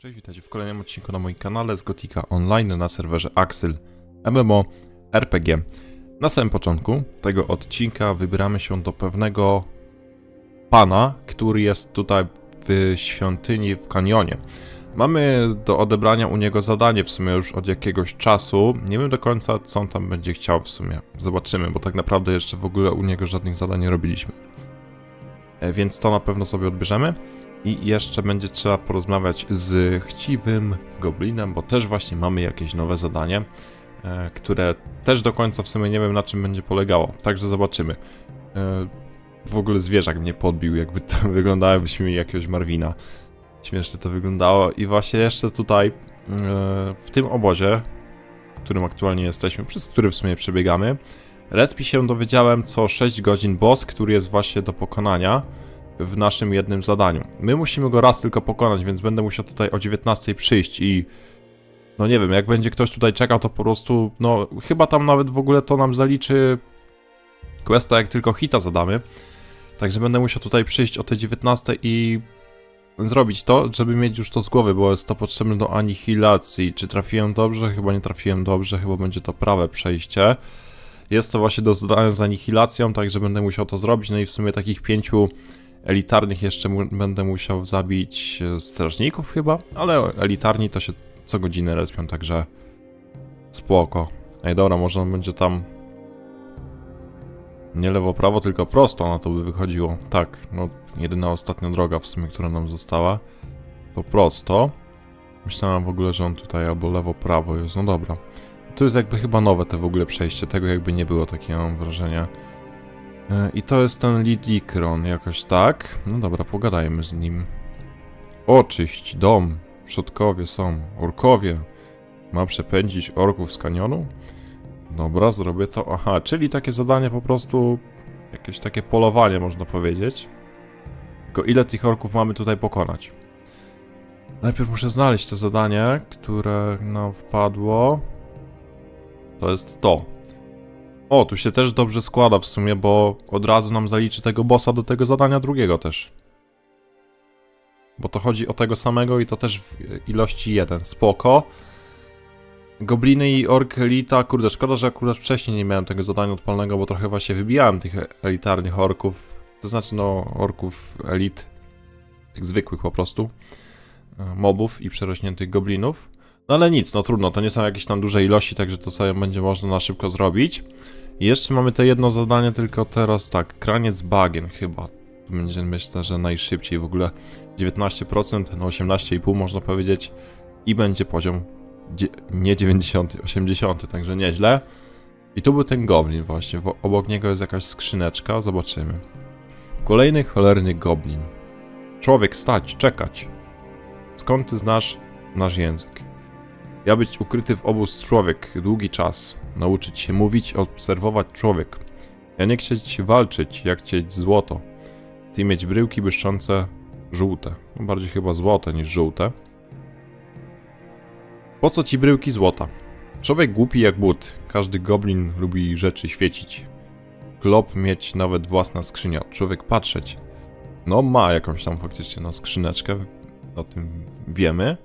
Cześć, witajcie w kolejnym odcinku na moim kanale z Gotika Online na serwerze Axel MMO RPG. Na samym początku tego odcinka wybieramy się do pewnego pana, który jest tutaj w świątyni w kanionie. Mamy do odebrania u niego zadanie w sumie już od jakiegoś czasu. Nie wiem do końca, co on tam będzie chciał w sumie. Zobaczymy, bo tak naprawdę jeszcze w ogóle u niego żadnych zadań nie robiliśmy. E, Więc to na pewno sobie odbierzemy. I jeszcze będzie trzeba porozmawiać z chciwym goblinem, bo też właśnie mamy jakieś nowe zadanie, e, które też do końca w sumie nie wiem na czym będzie polegało. Także zobaczymy. E, w ogóle zwierzak mnie podbił, jakby to wyglądało, jakbyśmy jakiegoś Marwina. Śmiesznie to wyglądało. I właśnie jeszcze tutaj, e, w tym obozie, w którym aktualnie jesteśmy, przez który w sumie przebiegamy, respi się dowiedziałem co 6 godzin boss, który jest właśnie do pokonania w naszym jednym zadaniu. My musimy go raz tylko pokonać, więc będę musiał tutaj o 19 przyjść i no nie wiem, jak będzie ktoś tutaj czekał, to po prostu, no chyba tam nawet w ogóle to nam zaliczy questa, jak tylko hita zadamy. Także będę musiał tutaj przyjść o tej 19 i zrobić to, żeby mieć już to z głowy, bo jest to potrzebne do anihilacji. Czy trafiłem dobrze? Chyba nie trafiłem dobrze, chyba będzie to prawe przejście. Jest to właśnie do zadania z anihilacją, także będę musiał to zrobić, no i w sumie takich pięciu elitarnych jeszcze będę musiał zabić e, strażników chyba, ale elitarni to się co godzinę respią, także spoko. Ej, dobra, może on będzie tam nie lewo, prawo, tylko prosto na to by wychodziło. Tak, no jedyna ostatnia droga w sumie, która nam została, to prosto. Myślałem w ogóle, że on tutaj albo lewo, prawo jest, no dobra. To jest jakby chyba nowe te w ogóle przejście, tego jakby nie było, takie mam wrażenie. E, I to jest ten Lidikron, jakoś tak. No dobra, pogadajmy z nim. Oczyść dom. Przodkowie są. Orkowie. Ma przepędzić orków z kanionu? Dobra, zrobię to. Aha, czyli takie zadanie po prostu... Jakieś takie polowanie, można powiedzieć. Tylko ile tych orków mamy tutaj pokonać? Najpierw muszę znaleźć to zadanie, które nam wpadło. To jest to. O, tu się też dobrze składa w sumie, bo od razu nam zaliczy tego bossa do tego zadania drugiego też. Bo to chodzi o tego samego i to też w ilości jeden. Spoko. Gobliny i ork elita, kurde, szkoda, że akurat wcześniej nie miałem tego zadania odpalnego, bo trochę właśnie wybijałem tych elitarnych orków. To znaczy, no, orków elit. Tych zwykłych po prostu. e, Mobów i przerośniętych goblinów. No ale nic, no trudno, to nie są jakieś tam duże ilości, także to sobie będzie można na szybko zrobić. I jeszcze mamy to jedno zadanie, tylko teraz tak, kraniec bagien chyba. Będzie myślę, że najszybciej w ogóle 19% na 18,5 można powiedzieć. I będzie poziom nie 90, 80, także nieźle. I tu był ten goblin właśnie, obok niego jest jakaś skrzyneczka, zobaczymy. Kolejny cholerny goblin. Człowiek stać, czekać. Skąd ty znasz nasz język? Ja być ukryty w obóz człowiek długi czas. Nauczyć się mówić, obserwować człowiek. Ja nie chcieć walczyć, jak chcieć złoto. Ty mieć bryłki błyszczące żółte. No bardziej chyba złote niż żółte. Po co ci bryłki złota? Człowiek głupi jak but. Każdy goblin lubi rzeczy świecić. Klop mieć nawet własna skrzynia. Człowiek patrzeć. No ma jakąś tam faktycznie na skrzyneczkę. O tym wiemy.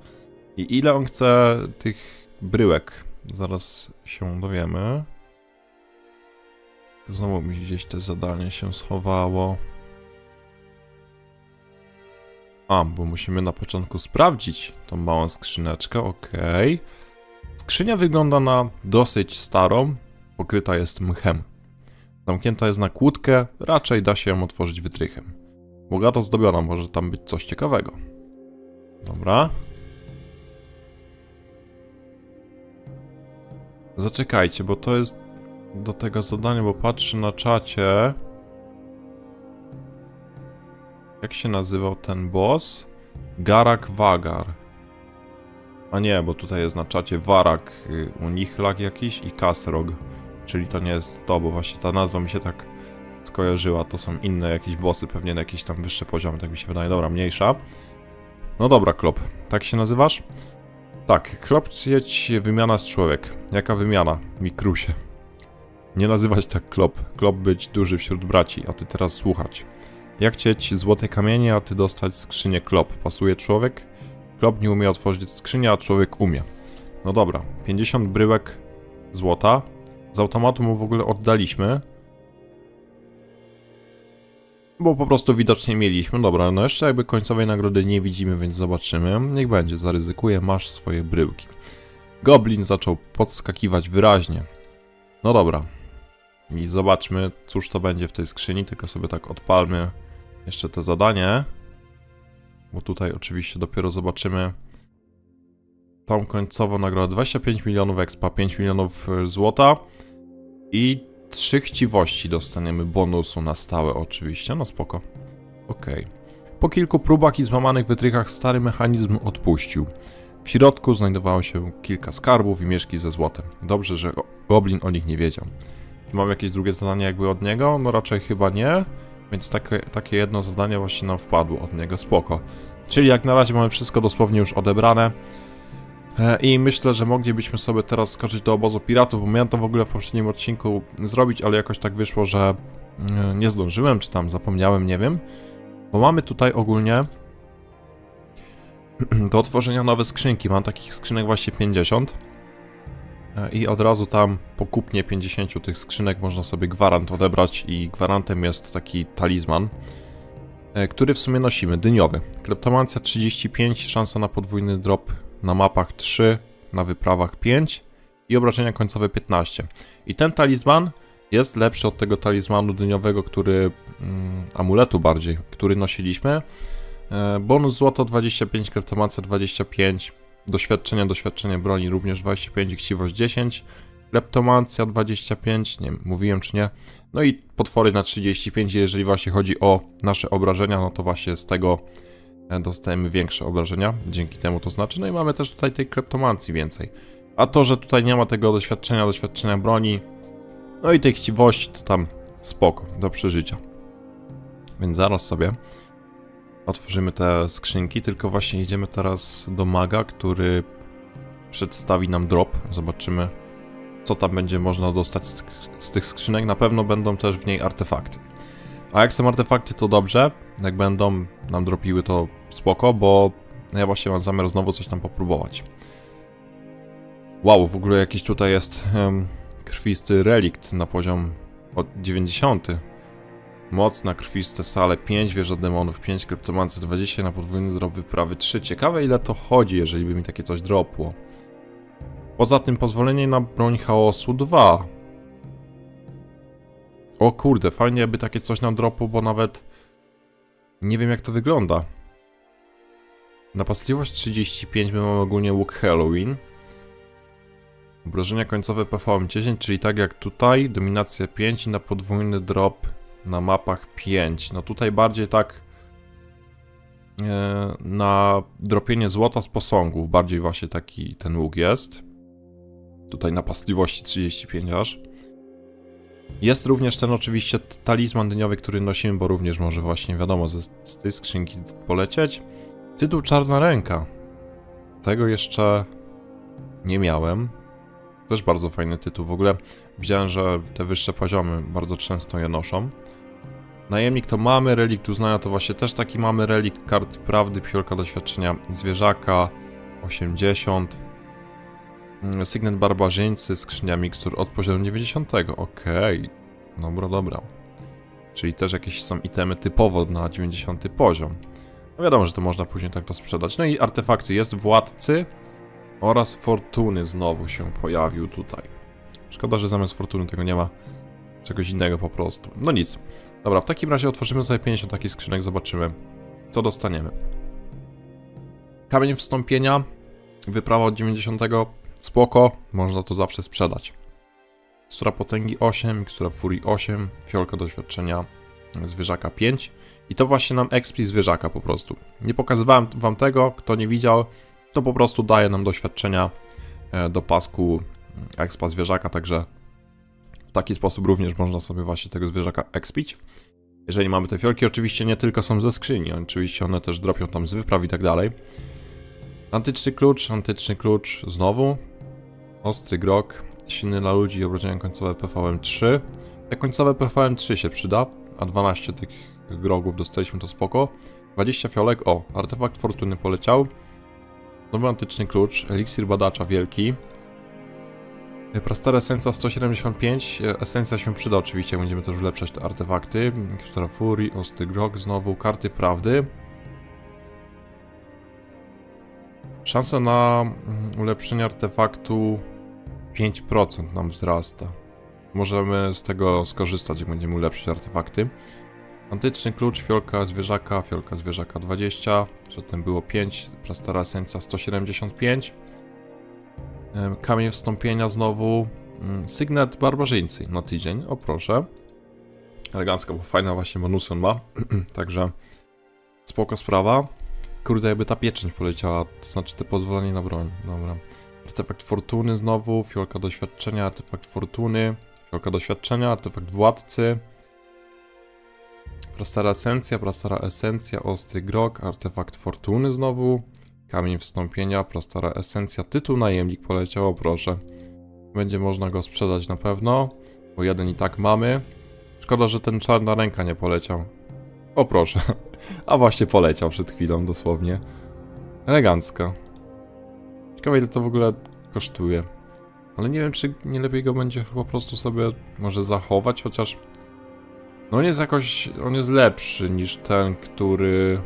I ile on chce tych bryłek? Zaraz się dowiemy. Znowu mi gdzieś te zadanie się schowało. A, bo musimy na początku sprawdzić tą małą skrzyneczkę, okej. Skrzynia wygląda na dosyć starą, pokryta jest mchem. Zamknięta jest na kłódkę, raczej da się ją otworzyć wytrychem. Bogato zdobiona, może tam być coś ciekawego. Dobra. Zaczekajcie, bo to jest do tego zadania, bo patrzę na czacie. Jak się nazywał ten boss? Garak Wagar. A nie, bo tutaj jest na czacie Warak, y, Unichlak jakiś i Kasrog. Czyli to nie jest to, bo właśnie ta nazwa mi się tak skojarzyła. To są inne jakieś bossy, pewnie na jakieś tam wyższe poziomy, tak mi się wydaje. Dobra, mniejsza. No dobra, Klop. Tak się nazywasz? Tak, Klop chcieć wymiana z człowiek. Jaka wymiana? Mikrusie. Nie nazywać tak Klop. Klop być duży wśród braci, a ty teraz słuchać. Jak chcieć złote kamienie, a ty dostać skrzynię Klop. Pasuje człowiek? Glob nie umie otworzyć skrzyni, a człowiek umie. No dobra, 50 bryłek złota. Z automatu mu w ogóle oddaliśmy. Bo po prostu widocznie mieliśmy. Dobra, no jeszcze jakby końcowej nagrody nie widzimy, więc zobaczymy. Niech będzie, zaryzykuję, masz swoje bryłki. Goblin zaczął podskakiwać wyraźnie. No dobra. I zobaczmy, cóż to będzie w tej skrzyni, tylko sobie tak odpalmy jeszcze to zadanie. Bo tutaj oczywiście dopiero zobaczymy tą końcową nagrodę. 25 milionów expa, 5 milionów e, złota i trzy chciwości dostaniemy bonusu na stałe oczywiście, no spoko. Okej. Okay. Po kilku próbach i złamanych wytrychach stary mechanizm odpuścił. W środku znajdowało się kilka skarbów i mieszki ze złotem. Dobrze, że Goblin o nich nie wiedział. Mam jakieś drugie zadanie jakby od niego? No raczej chyba nie, więc takie, takie jedno zadanie właśnie nam wpadło od niego, spoko. Czyli jak na razie mamy wszystko dosłownie już odebrane. E, I myślę, że moglibyśmy sobie teraz skoczyć do obozu piratów, bo miałem to w ogóle w poprzednim odcinku zrobić, ale jakoś tak wyszło, że e, nie zdążyłem, czy tam zapomniałem, nie wiem. Bo mamy tutaj ogólnie do otworzenia nowe skrzynki. Mam takich skrzynek właśnie 50. E, I od razu tam po kupnie 50 tych skrzynek można sobie gwarant odebrać i gwarantem jest taki talizman, który w sumie nosimy, dyniowy. Kleptomancja 35, szansa na podwójny drop na mapach 3, na wyprawach 5 i obrażenia końcowe 15. I ten talizman jest lepszy od tego talizmanu dniowego, który mm, amuletu bardziej, który nosiliśmy. E, bonus złoto 25, kryptomancja 25, doświadczenie, doświadczenie broni również 25 chciwość 10, leptomancja 25, nie wiem, mówiłem czy nie. No i potwory na 35, jeżeli właśnie chodzi o nasze obrażenia, no to właśnie z tego dostajemy większe obrażenia, dzięki temu to znaczy. No i mamy też tutaj tej kryptomancji więcej. A to, że tutaj nie ma tego doświadczenia, doświadczenia broni, no i tej chciwości, to tam spoko, do przeżycia. Więc zaraz sobie otworzymy te skrzynki, tylko właśnie idziemy teraz do maga, który przedstawi nam drop. Zobaczymy, co tam będzie można dostać z, z tych skrzynek. Na pewno będą też w niej artefakty. A jak są artefakty, to dobrze. Jak będą nam dropiły, to spoko, bo ja właśnie mam zamiar znowu coś tam popróbować. Wow, w ogóle jakiś tutaj jest um, krwisty relikt na poziom od 90. Mocna, krwiste sale 5, wieża demonów 5, kryptomancy 20, na podwójny drop wyprawy 3. Ciekawe ile to chodzi, jeżeli by mi takie coś dropło. Poza tym pozwolenie na broń chaosu 2. O kurde, fajnie by takie coś nam dropło, bo nawet nie wiem jak to wygląda. Napastliwość 35, my mamy ogólnie łuk Halloween. Obrażenia końcowe PVM 10, czyli tak jak tutaj, dominacja 5 i na podwójny drop na mapach 5. No tutaj bardziej tak e, na dropienie złota z posągów, bardziej właśnie taki ten łuk jest. Tutaj napastliwości 35 aż. Jest również ten oczywiście talizman dniowy, który nosimy, bo również może właśnie, wiadomo, z, z tej skrzynki polecieć. Tytuł Czarna Ręka. Tego jeszcze nie miałem. Też bardzo fajny tytuł. W ogóle widziałem, że te wyższe poziomy bardzo często je noszą. Najemnik to mamy, relikt uznania to właśnie też taki mamy relikt, kart prawdy, piolka doświadczenia zwierzaka 80. Mm, sygnet barbarzyńcy, skrzynia mikstur od poziomu 90. Okej, okay. dobra, dobra. Czyli też jakieś są itemy typowo na 90 poziom. No wiadomo, że to można później tak to sprzedać. No i artefakty jest władcy oraz fortuny znowu się pojawił tutaj. Szkoda, że zamiast fortuny tego nie ma czegoś innego po prostu. No nic. Dobra, w takim razie otworzymy sobie 50 takich skrzynek, zobaczymy co dostaniemy. Kamień wstąpienia, wyprawa od 90 Spoko, można to zawsze sprzedać. Mikstura potęgi 8, mikstura furii 8, fiolka doświadczenia zwierzaka 5 i to właśnie nam expi zwierzaka po prostu. Nie pokazywałem wam tego, kto nie widział, to po prostu daje nam doświadczenia e, do pasku expa zwierzaka, także w taki sposób również można sobie właśnie tego zwierzaka expić. Jeżeli mamy te fiolki, oczywiście nie tylko są ze skrzyni, oczywiście one też dropią tam z wypraw i tak dalej. Antyczny klucz, antyczny klucz znowu, Ostry grog, silny dla ludzi i obrażenia końcowe PVM3. Te końcowe PVM3 się przyda, a 12 tych grogów dostaliśmy to spoko. 20 fiolek, o, artefakt fortuny poleciał. Nowy antyczny klucz, eliksir badacza wielki. E, Prastara esencja 175. E, Esencja się przyda oczywiście, będziemy też ulepszać te artefakty. Która Furii, Ostry Grog, znowu karty prawdy. Szansa na mm, ulepszenie artefaktu 5% nam wzrasta. Możemy z tego skorzystać, jak będziemy ulepszyć artefakty. Antyczny klucz, fiolka zwierzaka, fiolka zwierzaka 20, przedtem było 5, prastara esencja 175. Em, Kamień wstąpienia znowu, mm, sygnet barbarzyńcy na tydzień, o proszę. Elegancko, bo fajna właśnie bonusy on ma, także spoko sprawa. Kurde, jakby ta pieczęć poleciała, to znaczy te pozwolenie na broń, dobra. Artefakt fortuny znowu, fiolka doświadczenia, artefakt fortuny, fiolka doświadczenia, artefakt władcy. Prastara esencja, prastara esencja, ostry grog, artefakt fortuny znowu. Kamień wstąpienia, prastara esencja, tytuł najemnik poleciało, proszę. Będzie można go sprzedać na pewno, bo jeden i tak mamy. Szkoda, że ten czarna ręka nie poleciał. O proszę. A właśnie poleciał przed chwilą, dosłownie. Elegancko. Ciekawe ile to w ogóle kosztuje. Ale nie wiem, czy nie lepiej go będzie po prostu sobie może zachować, chociaż... No on jest jakoś... on jest lepszy niż ten, który...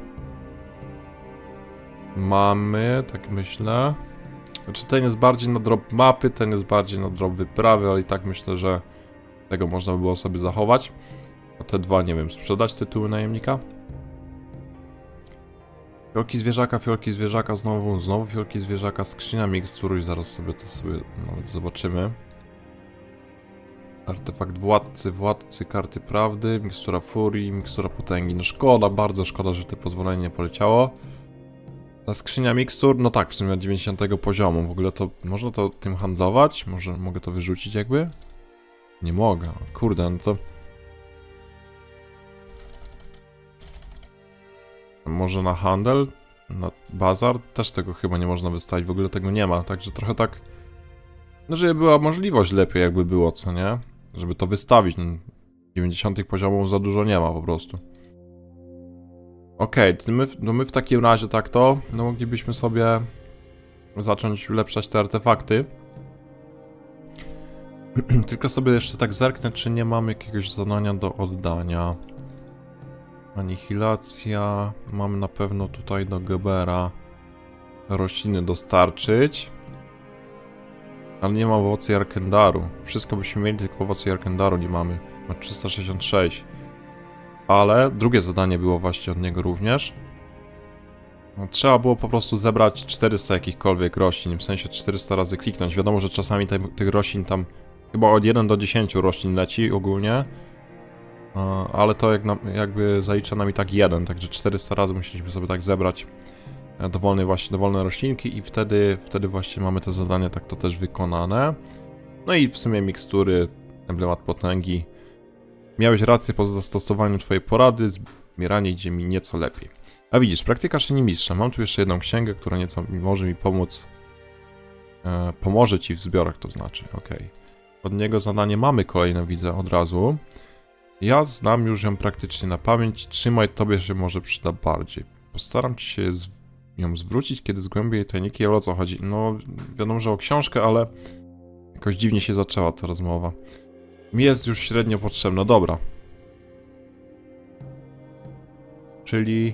Mamy, tak myślę. Znaczy ten jest bardziej na drop mapy, ten jest bardziej na drop wyprawy, ale i tak myślę, że tego można by było sobie zachować. A te dwa, nie wiem, sprzedać tytuły najemnika? Fiolki zwierzaka, fiolki zwierzaka, znowu, znowu fiolki zwierzaka, skrzynia mikstur i zaraz sobie to sobie nawet zobaczymy. Artefakt władcy, władcy, karty prawdy, mikstura furii, mikstura potęgi. No szkoda, bardzo szkoda, że te pozwolenie nie poleciało. Ta skrzynia mikstur, no tak, w sumie od 90 poziomu. W ogóle to, można to tym handlować? Może mogę to wyrzucić jakby? Nie mogę, kurde, no to... Może na handel? Na bazar? Też tego chyba nie można wystawić, w ogóle tego nie ma, także trochę tak... No, żeby była możliwość lepiej jakby było, co nie? Żeby to wystawić, no, 90 poziomów za dużo nie ma po prostu. Okej, to my, no my w takim razie tak to, no moglibyśmy sobie zacząć ulepszać te artefakty. Tylko sobie jeszcze tak zerknę, czy nie mamy jakiegoś zadania do oddania. Anihilacja. Mamy na pewno tutaj do Gebera rośliny dostarczyć. Ale nie ma owocy Jarkendaru. Wszystko byśmy mieli, tylko owoce Jarkendaru nie mamy. Ma 366. Ale drugie zadanie było właśnie od niego również. No, trzeba było po prostu zebrać 400 jakichkolwiek roślin, w sensie 400 razy kliknąć. Wiadomo, że czasami te, tych roślin tam chyba od 1 do 10 roślin leci ogólnie. Ale to jak na, jakby zalicza nam i tak jeden, także 400 razy musieliśmy sobie tak zebrać e, dowolne właśnie, dowolne roślinki i wtedy, wtedy właśnie mamy te zadanie tak to też wykonane. No i w sumie mikstury, emblemat potęgi. Miałeś rację po zastosowaniu twojej porady, zbieranie idzie mi nieco lepiej. A widzisz, praktyka czyni mistrza. Mam tu jeszcze jedną księgę, która nieco może mi pomóc. E, pomoże ci w zbiorach, to znaczy, okej. Od niego zadanie mamy kolejne, widzę od razu. Ja znam już ją praktycznie na pamięć. Trzymaj, tobie się może przyda bardziej. Postaram się ją zwrócić, kiedy zgłębię jej tajniki. Ale o co chodzi? No, wiadomo, że o książkę, ale jakoś dziwnie się zaczęła ta rozmowa. Mi jest już średnio potrzebna. Dobra. Czyli...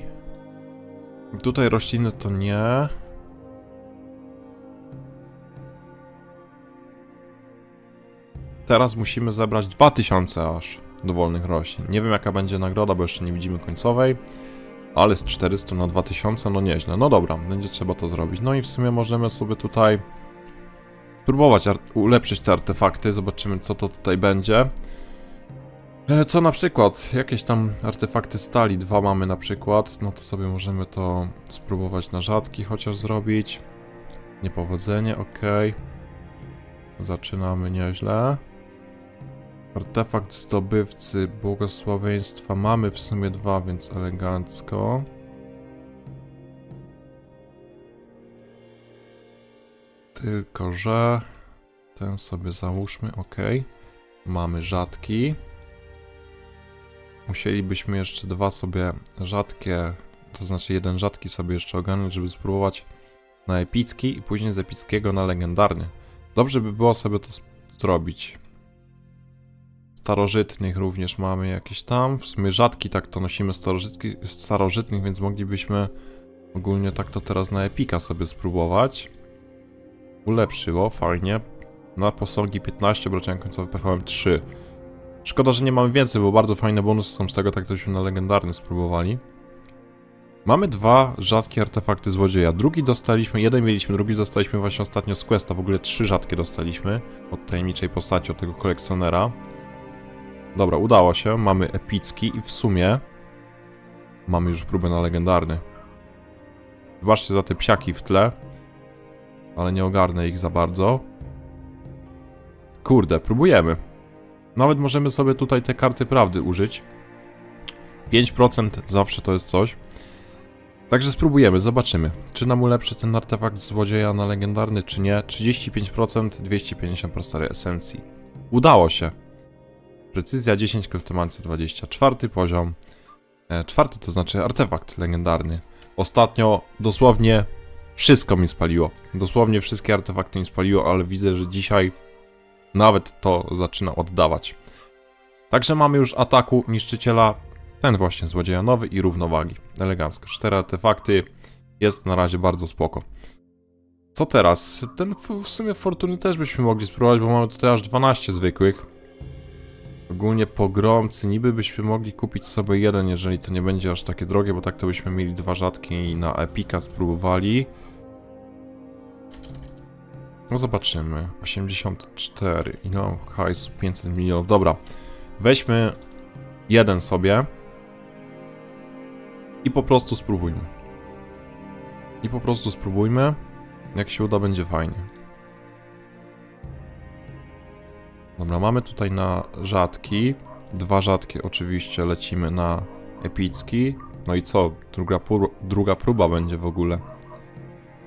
Tutaj rośliny to nie. Teraz musimy zebrać 2000 aż dowolnych roślin. Nie wiem jaka będzie nagroda, bo jeszcze nie widzimy końcowej. Ale z 400 na 2000, no nieźle. No dobra, będzie trzeba to zrobić. No i w sumie możemy sobie tutaj próbować ulepszyć te artefakty. Zobaczymy co to tutaj będzie. E, Co na przykład? Jakieś tam artefakty stali, dwa mamy na przykład, no to sobie możemy to spróbować na rzadki chociaż zrobić. Niepowodzenie, ok. Zaczynamy nieźle. Artefakt zdobywcy błogosławieństwa mamy w sumie dwa, więc elegancko. Tylko, że ten sobie załóżmy, ok. Mamy rzadki. Musielibyśmy jeszcze dwa sobie rzadkie, to znaczy jeden rzadki sobie jeszcze ogarnąć, żeby spróbować na epicki i później z epickiego na legendarny. Dobrze by było sobie to zrobić. Starożytnych również mamy jakieś tam. W sumie rzadki tak to nosimy starożytnych, więc moglibyśmy ogólnie tak to teraz na epika sobie spróbować. Ulepszyło, fajnie. Na posągi 15, obrażenia końcowe PVM 3. Szkoda, że nie mamy więcej, bo bardzo fajne bonusy są z tego, tak to byśmy na legendarny spróbowali. Mamy dwa rzadkie artefakty złodzieja. Drugi dostaliśmy, jeden mieliśmy, drugi dostaliśmy właśnie ostatnio z Questa. W ogóle trzy rzadkie dostaliśmy od tajemniczej postaci, od tego kolekcjonera. Dobra, udało się. Mamy epicki i w sumie mamy już próbę na legendarny. Wybaczcie za te psiaki w tle, ale nie ogarnę ich za bardzo. Kurde, próbujemy. Nawet możemy sobie tutaj te karty prawdy użyć. 5% zawsze to jest coś. Także spróbujemy, zobaczymy, czy nam ulepszy ten artefakt złodzieja na legendarny, czy nie. 35%, 250 prostarej esencji. Udało się. Precyzja 10, kryptomancja 20. Czwarty poziom. E, czwarty to znaczy artefakt legendarny. Ostatnio dosłownie wszystko mi spaliło. Dosłownie wszystkie artefakty mi spaliło, ale widzę, że dzisiaj nawet to zaczyna oddawać. Także mamy już ataku niszczyciela, ten właśnie złodzieja nowy i równowagi. Elegancko. Cztery artefakty. Jest na razie bardzo spoko. Co teraz? Ten w sumie fortuny też byśmy mogli spróbować, bo mamy tutaj aż 12 zwykłych. Ogólnie pogromcy niby byśmy mogli kupić sobie jeden, jeżeli to nie będzie aż takie drogie, bo tak to byśmy mieli dwa rzadkie na Epika spróbowali. No zobaczymy. 84. I no, hajs 500 milionów. Dobra. Weźmy jeden sobie. I po prostu spróbujmy. I po prostu spróbujmy. Jak się uda, będzie fajnie. Dobra, mamy tutaj na rzadki. Dwa rzadkie oczywiście lecimy na epicki. No i co? Druga, druga próba będzie w ogóle.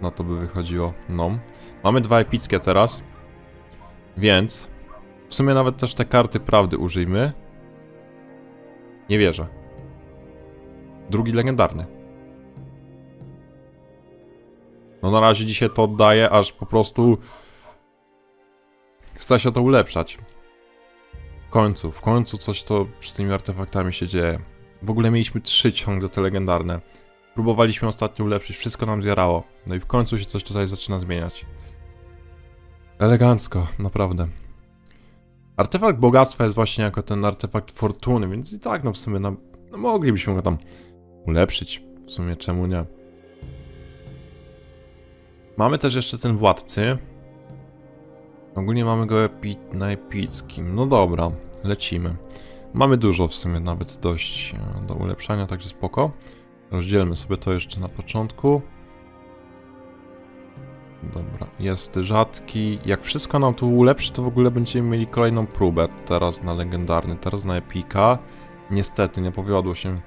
No to by wychodziło. No. Mamy dwa epickie teraz. Więc w sumie nawet też te karty prawdy użyjmy. Nie wierzę. Drugi legendarny. No na razie dzisiaj to oddaję, aż po prostu chce się to ulepszać. W końcu, w końcu coś to z tymi artefaktami się dzieje. W ogóle mieliśmy trzy ciągle te legendarne. Próbowaliśmy ostatnio ulepszyć, wszystko nam zjarało. No i w końcu się coś tutaj zaczyna zmieniać. Elegancko, naprawdę. Artefakt bogactwa jest właśnie jako ten artefakt fortuny, więc i tak no w sumie no, no moglibyśmy go tam ulepszyć. W sumie czemu nie? Mamy też jeszcze ten władcy. Ogólnie mamy go epi na epickim. No dobra, lecimy. Mamy dużo w sumie, nawet dość e, do ulepszania, także spoko. Rozdzielmy sobie to jeszcze na początku. Dobra, jest rzadki. Jak wszystko nam tu ulepszy, to w ogóle będziemy mieli kolejną próbę. Teraz na legendarny, teraz na epika. Niestety, nie powiodło się.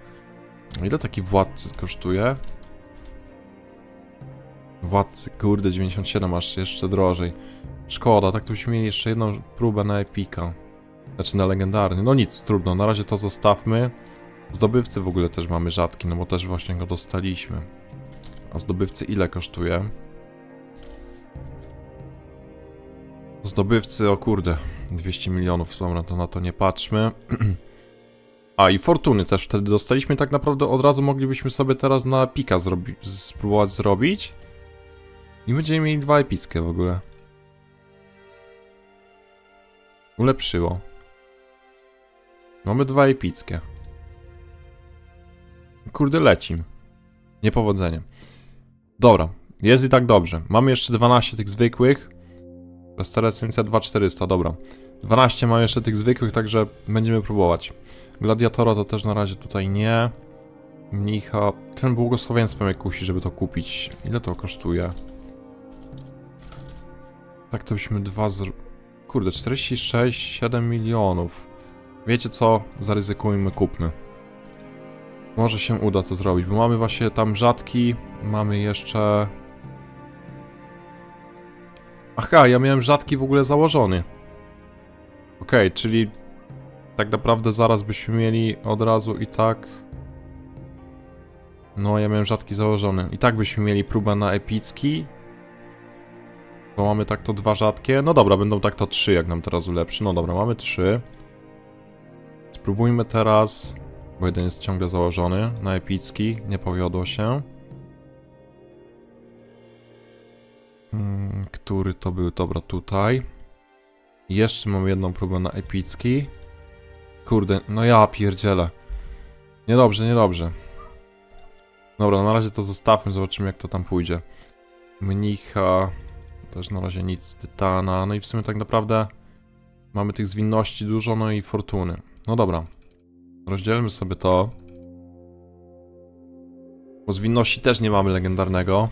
Ile taki władcy kosztuje? Władcy, kurde, 97, aż jeszcze drożej. Szkoda, tak to byśmy mieli jeszcze jedną próbę na epika. Znaczy na legendarny. No nic, trudno, na razie to zostawmy. Zdobywcy w ogóle też mamy rzadki, no bo też właśnie go dostaliśmy. A zdobywcy ile kosztuje? Zdobywcy, o kurde, 200 milionów, dobra, to na to nie patrzmy. A i fortuny też wtedy dostaliśmy, tak naprawdę od razu moglibyśmy sobie teraz na pika zrobi spróbować zrobić. I będziemy mieli dwa epickie w ogóle. Ulepszyło. Mamy dwa epickie. Kurde, lecim. Niepowodzenie. Dobra, jest i tak dobrze. Mamy jeszcze 12 tych zwykłych. Restauracja 2400, dobra. 12 mam jeszcze tych zwykłych, także będziemy próbować. Gladiatora to też na razie tutaj nie. Mnicha. Ten błogosławieństwo mnie kusi, żeby to kupić. Ile to kosztuje? Tak to byśmy dwa z... Kurde, 46, 7 milionów. Wiecie co? Zaryzykujmy, kupmy. Może się uda to zrobić, bo mamy właśnie tam rzadki, mamy jeszcze... Aha, ja miałem rzadki w ogóle założony. Okej, okay, czyli tak naprawdę zaraz byśmy mieli od razu i tak... No, ja miałem rzadki założony. I tak byśmy mieli próbę na epicki Bo mamy tak to dwa rzadkie. No dobra, będą tak to trzy, jak nam teraz ulepszy. No dobra, mamy trzy. Spróbujmy teraz, bo jeden jest ciągle założony, na epicki. Nie powiodło się. Hmm, który to był? Dobra, tutaj. Jeszcze mam jedną próbę na epicki. Kurde, no ja pierdzielę. Niedobrze, niedobrze. Dobra, na razie to zostawmy, zobaczymy jak to tam pójdzie. Mnicha, też na razie nic, tytana, no i w sumie tak naprawdę mamy tych zwinności dużo, no i fortuny. No dobra, rozdzielmy sobie to. Bo zwinności też nie mamy legendarnego.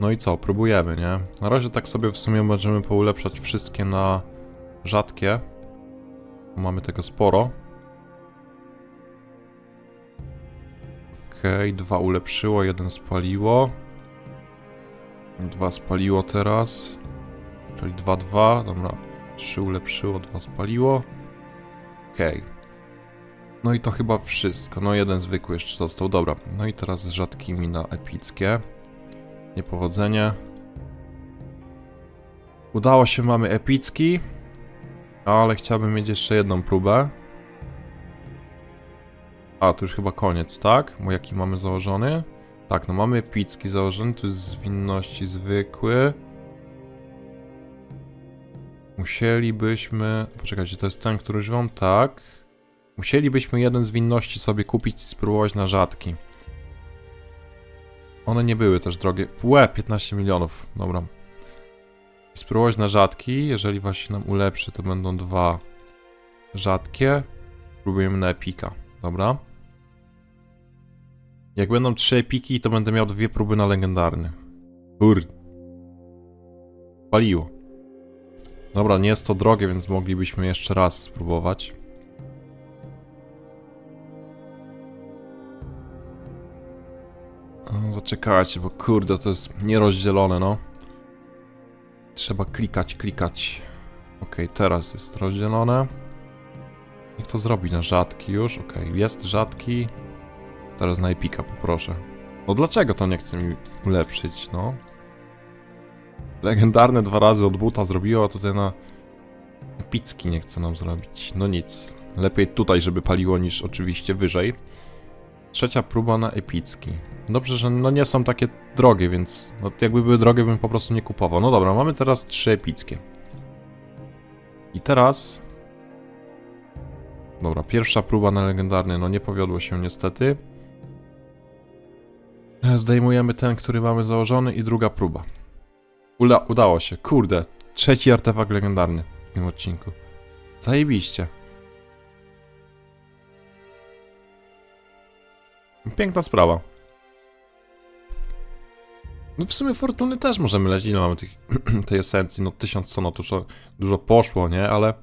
No i co, próbujemy, nie? Na razie tak sobie w sumie możemy poulepszać wszystkie na rzadkie. Mamy tego sporo. Okej, okay, dwa ulepszyło, jeden spaliło. Dwa spaliło teraz. Czyli 2-2, dobra. Trzy ulepszyło, dwa spaliło. Okej. Okay. No i to chyba wszystko. No jeden zwykły jeszcze został, dobra. No i teraz z rzadkimi na epickie. Niepowodzenie. Udało się, mamy epicki. Ale chciałbym mieć jeszcze jedną próbę. A, to już chyba koniec, tak? Bo jaki mamy założony? Tak, no mamy epicki założony, tu jest zwinności zwykły. Musielibyśmy... Poczekajcie, to jest ten, który używam? Tak. Musielibyśmy jeden z winności sobie kupić i spróbować na rzadki. One nie były też drogie. Łe, 15 milionów, dobra. Spróbować na rzadki, jeżeli właśnie nam ulepszy, to będą dwa rzadkie. Próbujemy na epika, dobra. Jak będą trzy epiki, to będę miał dwie próby na legendarny. Kurde. Paliło. Dobra, nie jest to drogie, więc moglibyśmy jeszcze raz spróbować. Zaczekajcie, bo kurde, to jest nierozdzielone, no. Trzeba klikać, klikać. Ok, teraz jest rozdzielone. Niech to zrobi na rzadki już. Ok, jest rzadki. Teraz na epika poproszę. No dlaczego to nie chce mi ulepszyć, no? Legendarne dwa razy od buta zrobiło, a tutaj na epicki nie chce nam zrobić. No nic. Lepiej tutaj, żeby paliło niż oczywiście wyżej. Trzecia próba na epicki. Dobrze, że no nie są takie drogie, więc no jakby były drogie, bym po prostu nie kupował. No dobra, mamy teraz trzy epickie. I teraz... Dobra, pierwsza próba na legendarny, no nie powiodło się niestety. Zdejmujemy ten, który mamy założony i druga próba. Ula udało się, kurde. Trzeci artefakt legendarny w tym odcinku. Zajebiście. Piękna sprawa. No w sumie fortuny też możemy lecieć, no mamy tych, tej esencji, no tysiąc co, no dużo, dużo poszło, nie? Ale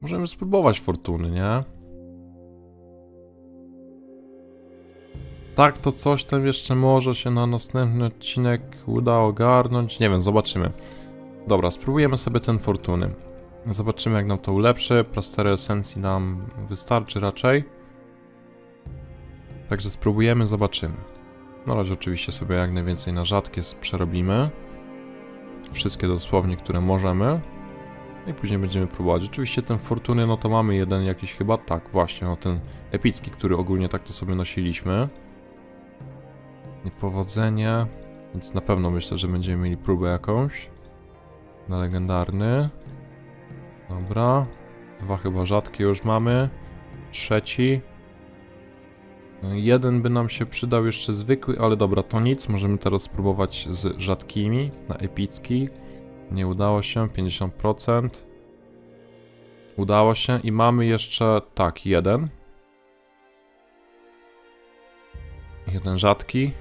możemy spróbować fortuny, nie? Tak, to coś tam jeszcze może się na następny odcinek uda ogarnąć. Nie wiem, zobaczymy. Dobra, spróbujemy sobie ten fortuny. Zobaczymy jak nam to ulepszy. Plastery esencji nam wystarczy raczej. Także spróbujemy, zobaczymy. Na razie oczywiście sobie jak najwięcej na rzadkie przerobimy. Wszystkie dosłownie, które możemy. I później będziemy próbować. Oczywiście ten fortuny, no to mamy jeden jakiś chyba, tak właśnie, no ten epicki, który ogólnie tak to sobie nosiliśmy. Niepowodzenie, więc na pewno myślę, że będziemy mieli próbę jakąś. Na legendarny. Dobra. Dwa chyba rzadkie już mamy. Trzeci. Jeden by nam się przydał jeszcze zwykły, ale dobra, to nic. Możemy teraz spróbować z rzadkimi na epicki. Nie udało się, 50%. Udało się i mamy jeszcze, tak, jeden. Jeden rzadki.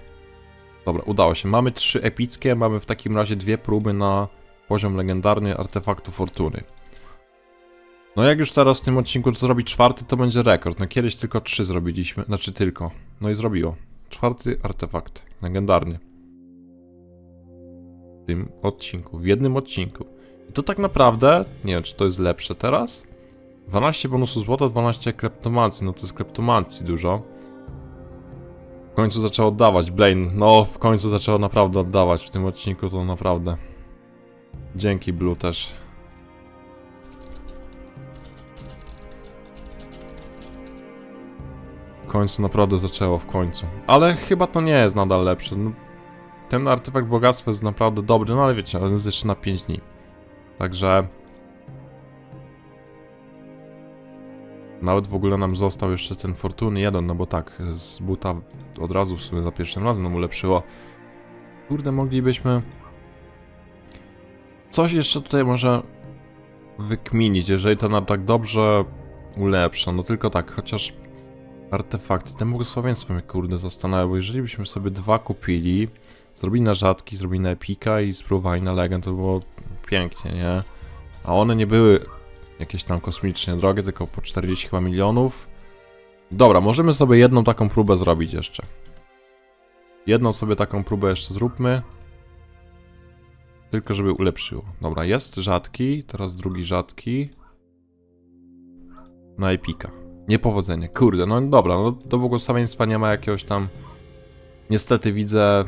Dobra, udało się. Mamy trzy epickie, mamy w takim razie dwie próby na poziom legendarny artefaktu fortuny. No jak już teraz w tym odcinku to czwarty, to będzie rekord. No kiedyś tylko trzy zrobiliśmy, znaczy tylko. No i zrobiło. Czwarty artefakt, legendarny. W tym odcinku, w jednym odcinku. I to tak naprawdę, nie wiem czy to jest lepsze teraz. 12 bonusu złota, 12 kleptomancji, no to jest kleptomancji dużo. W końcu zaczęło oddawać, Blaine. No, w końcu zaczęło naprawdę oddawać w tym odcinku, to naprawdę. Dzięki Blue też. W końcu naprawdę zaczęło, w końcu. Ale chyba to nie jest nadal lepsze. No, ten artefakt bogactwa jest naprawdę dobry, no ale wiecie, on jest jeszcze na 5 dni. Także... Nawet w ogóle nam został jeszcze ten Fortuny 1, no bo tak, z buta od razu w sumie za pierwszym razem nam ulepszyło. Kurde, moglibyśmy... Coś jeszcze tutaj może wykminić, jeżeli to nam tak dobrze ulepsza. No tylko tak, chociaż artefakty, te błogosławieństwo mnie kurde zastanawia, bo jeżeli byśmy sobie dwa kupili, zrobili na rzadki, zrobili na epika i spróbowali na legend, to było pięknie, nie? A one nie były jakieś tam kosmicznie drogie, tylko po 40 chyba milionów. Dobra, możemy sobie jedną taką próbę zrobić jeszcze. Jedną sobie taką próbę jeszcze zróbmy. Tylko żeby ulepszyło. Dobra, jest rzadki, teraz drugi rzadki. Na epika. Niepowodzenie, kurde, no dobra, no do błogosławieństwa nie ma jakiegoś tam... Niestety widzę...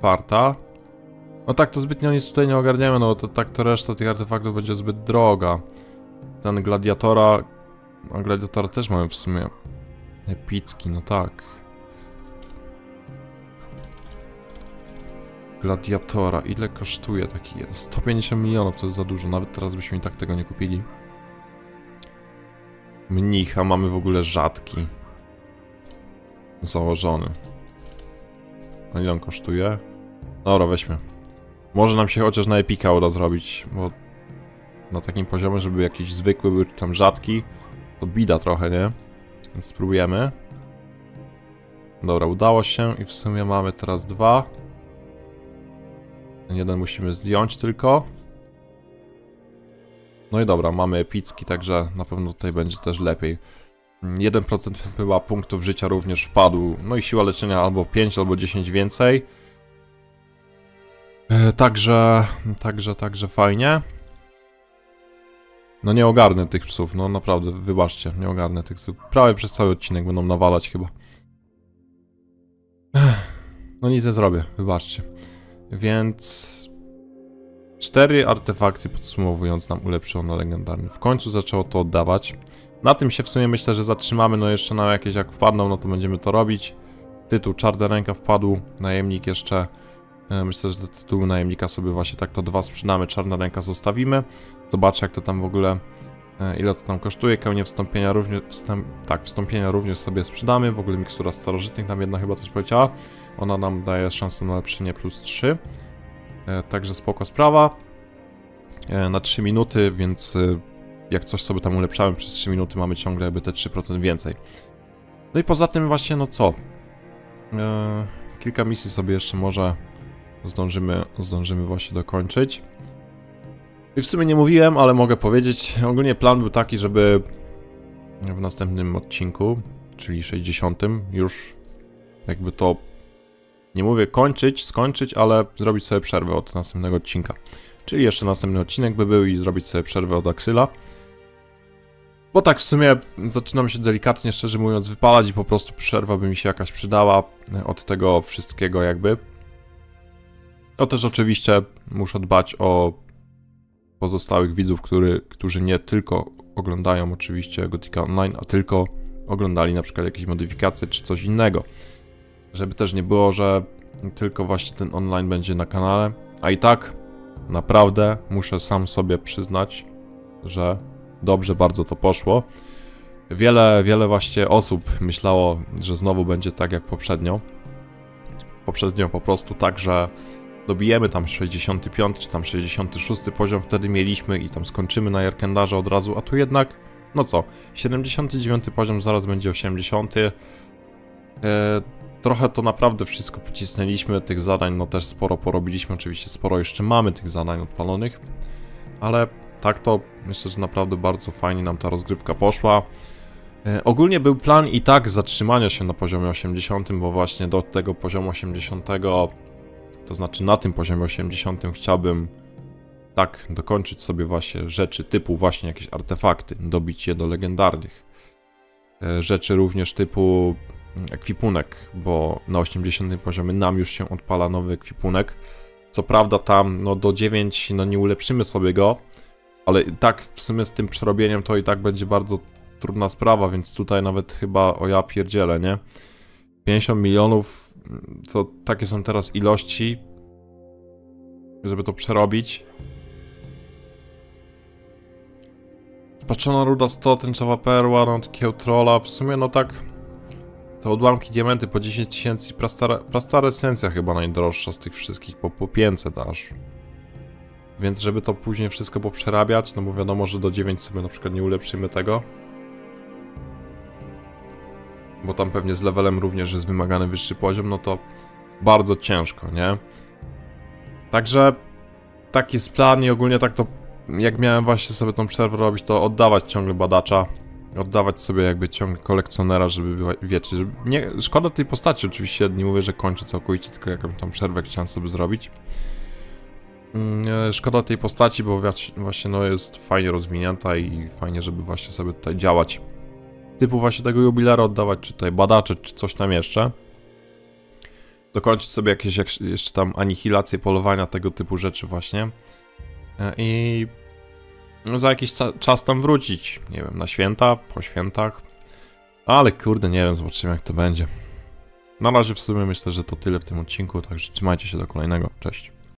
Parta. No tak, to zbytnio nic tutaj nie ogarniamy, no bo to, tak to reszta tych artefaktów będzie zbyt droga. Ten gladiatora... No gladiatora też mamy w sumie. Epicki, no tak. Gladiatora, ile kosztuje taki? 150 milionów, to jest za dużo, nawet teraz byśmy i tak tego nie kupili. Mnicha mamy w ogóle rzadki. Założony. A ile on kosztuje? Dobra, weźmy. Może nam się chociaż na epika uda zrobić, bo na takim poziomie, żeby jakiś zwykły był, tam rzadki, to bida trochę, nie? Więc spróbujemy. Dobra, udało się i w sumie mamy teraz dwa. Ten jeden musimy zdjąć tylko. No i dobra, mamy epicki, także na pewno tutaj będzie też lepiej. 1% chyba punktów życia również wpadł. No i siła leczenia albo 5, albo 10 więcej. E, także, także, także fajnie. No nie ogarnę tych psów, no naprawdę, wybaczcie, nie ogarnę tych psów. Prawie przez cały odcinek będą nawalać chyba. No nic nie zrobię, wybaczcie. Więc... Cztery artefakty podsumowując nam ulepszono na legendarny. W końcu zaczęło to oddawać. Na tym się w sumie myślę, że zatrzymamy, no jeszcze na jakieś jak wpadną, no to będziemy to robić. Tytuł Czarna Ręka wpadł, najemnik jeszcze myślę, że do tytułu najemnika sobie właśnie tak to dwa sprzedamy, czarna ręka zostawimy. Zobaczę jak to tam w ogóle, e, ile to tam kosztuje. Kamienie wstąpienia również, wstęp, tak, wstąpienia również sobie sprzedamy. W ogóle mikstura starożytnych nam jedna chyba coś powiedziała. Ona nam daje szansę na lepszenie plus 3. E, także spoko sprawa. Na 3 minuty, więc jak coś sobie tam ulepszałem przez 3 minuty, mamy ciągle jakby te 3% więcej. No i poza tym właśnie, no co? kilka misji sobie jeszcze może zdążymy, zdążymy właśnie dokończyć. I w sumie nie mówiłem, ale mogę powiedzieć, ogólnie plan był taki, żeby w następnym odcinku, czyli 60, już jakby to, nie mówię kończyć, skończyć, ale zrobić sobie przerwę od następnego odcinka. Czyli jeszcze następny odcinek by był i zrobić sobie przerwę od Axyla. Bo tak w sumie zaczynam się delikatnie, szczerze mówiąc, wypalać i po prostu przerwa by mi się jakaś przydała od tego wszystkiego jakby. No też oczywiście muszę dbać o pozostałych widzów, który, którzy nie tylko oglądają oczywiście Gothica Online, a tylko oglądali na przykład jakieś modyfikacje czy coś innego. Żeby też nie było, że tylko właśnie ten online będzie na kanale, a i tak naprawdę muszę sam sobie przyznać, że dobrze bardzo to poszło. Wiele, wiele właśnie osób myślało, że znowu będzie tak jak poprzednio. Poprzednio po prostu tak, że dobijemy tam 65 czy tam 66 poziom wtedy mieliśmy i tam skończymy na Jarkendarze od razu, a tu jednak, no co, 79 poziom, zaraz będzie 80. E, trochę to naprawdę wszystko pocisnęliśmy, tych zadań no też sporo porobiliśmy, oczywiście sporo jeszcze mamy tych zadań odpalonych, ale tak to myślę, że naprawdę bardzo fajnie nam ta rozgrywka poszła. E, ogólnie był plan i tak zatrzymania się na poziomie 80, bo właśnie do tego poziomu 80 to znaczy na tym poziomie 80 chciałbym tak dokończyć sobie właśnie rzeczy typu właśnie jakieś artefakty, dobić je do legendarnych. E, rzeczy również typu ekwipunek, bo na 80 poziomie nam już się odpala nowy ekwipunek. Co prawda tam no do 9 no nie ulepszymy sobie go, ale tak w sumie z tym przerobieniem to i tak będzie bardzo trudna sprawa, więc tutaj nawet chyba o ja pierdzielę, nie? 50 milionów to takie są teraz ilości, żeby to przerobić. Patrzona ruda 100, tęczowa perła, no takiego trolla, w sumie no tak... Te odłamki diamenty po 10 tysięcy, prastara, prastara esencja chyba najdroższa z tych wszystkich, po, po 500 aż. Więc żeby to później wszystko poprzerabiać, no bo wiadomo, że do 9 sobie na przykład nie ulepszymy tego. Bo tam pewnie z levelem również jest wymagany wyższy poziom, no to bardzo ciężko, nie? Także taki jest plan i ogólnie tak to jak miałem właśnie sobie tą przerwę robić, to oddawać ciągle badacza, oddawać sobie jakby ciągle kolekcjonera, żeby wiecie, żeby nie, szkoda tej postaci oczywiście, nie mówię, że kończę całkowicie, tylko jakąś tam przerwę chciałem sobie zrobić. Mm, e, Szkoda tej postaci, bo właśnie no jest fajnie rozwinięta i fajnie, żeby właśnie sobie tutaj działać. Typu właśnie tego jubilera oddawać, czy tutaj badacze, czy coś tam jeszcze. Dokończyć sobie jakieś jak, jeszcze tam anihilacje polowania, tego typu rzeczy właśnie. E, I no, za jakiś czas tam wrócić. Nie wiem, na święta, po świętach. Ale kurde, nie wiem, zobaczymy jak to będzie. Na razie w sumie myślę, że to tyle w tym odcinku, także trzymajcie się do kolejnego. Cześć.